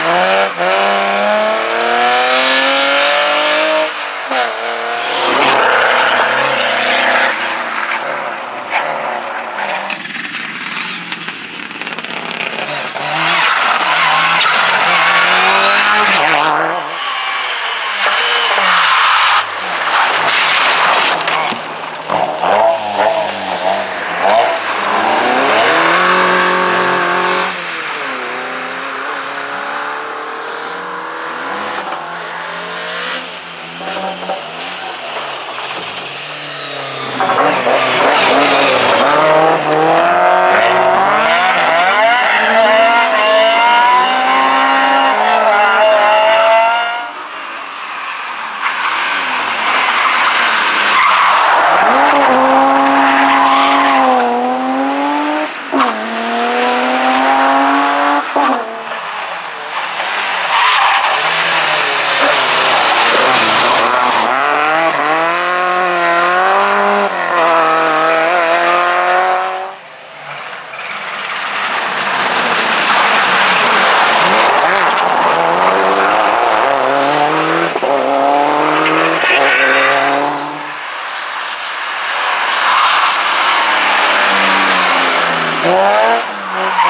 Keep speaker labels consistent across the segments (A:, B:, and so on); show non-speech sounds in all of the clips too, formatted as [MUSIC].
A: You. [LAUGHS]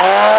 A: Oh.